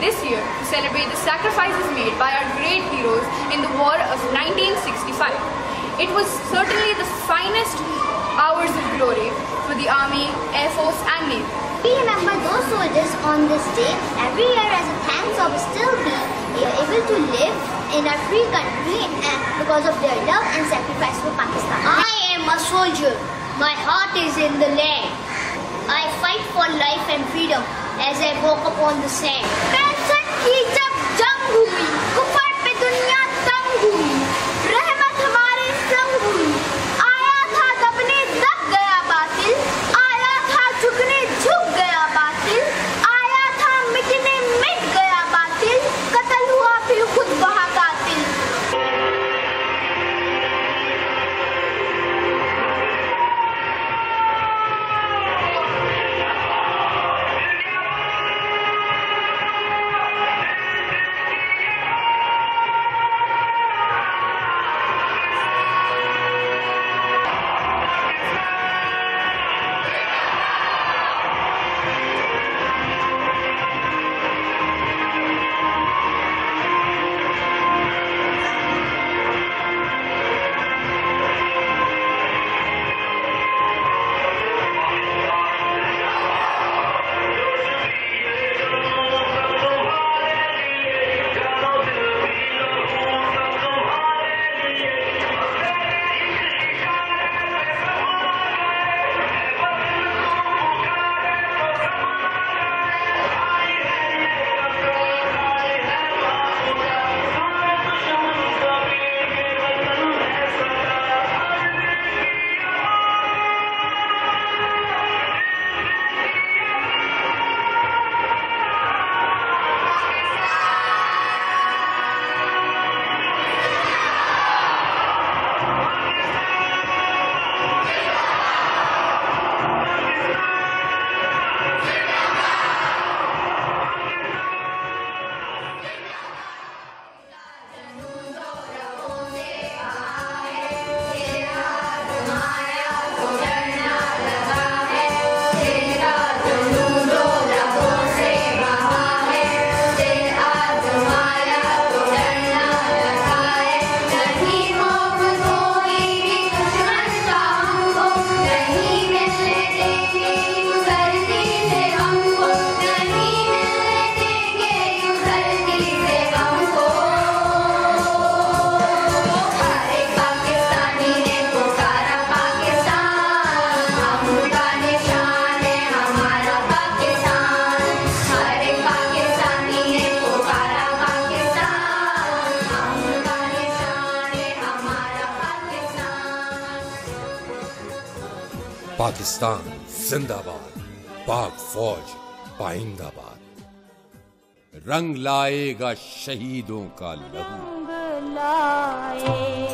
this year to celebrate the sacrifices made by our great heroes in the war of 1965. It was certainly the finest hours of glory for the Army, Air Force and Navy. We remember those soldiers on this day every year as a thanks of still being able to live in a free country and because of their love and sacrifice for Pakistan. I am a soldier. My heart is in the land. I fight for life and freedom as I woke up on the sand. Pakistan जिंदाबाद। पाक फौज पाइंदाबाद। रंग लाएगा शहीदों का लहू। लाए